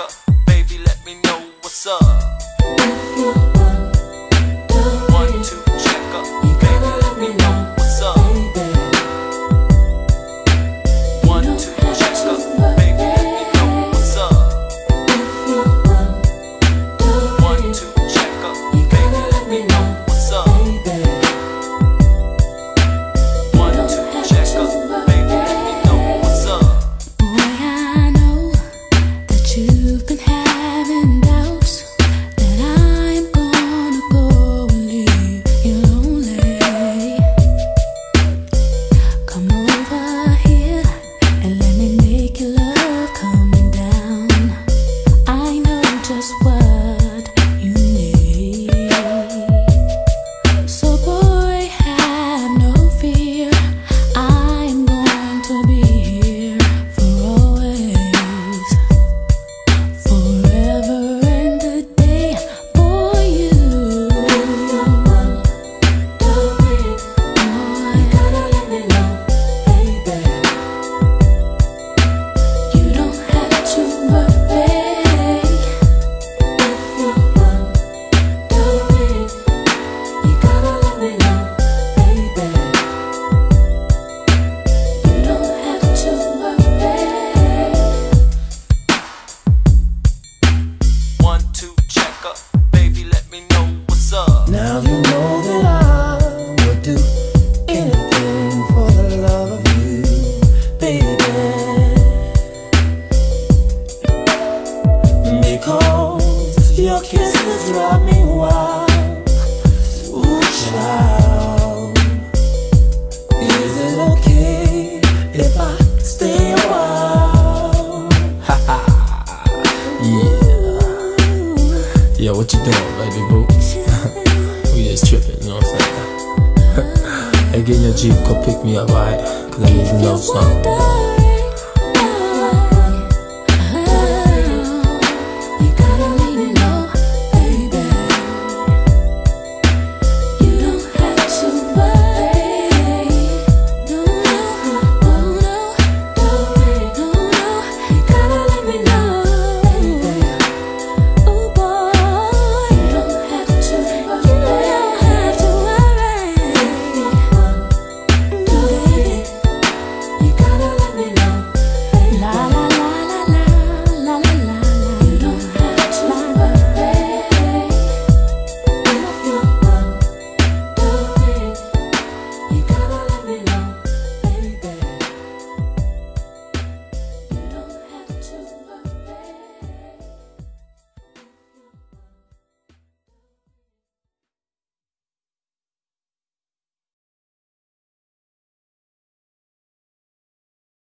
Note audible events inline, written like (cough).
motherfucker. Baby, let me know what's up. kisses drive me wild Ooh, child Is it okay if I stay a while? yeah (laughs) Yeah, what you doing, baby boo? (laughs) we just tripping, you know what I'm saying? (laughs) hey, get in your Jeep, go pick me up, alright? Cause I need to know something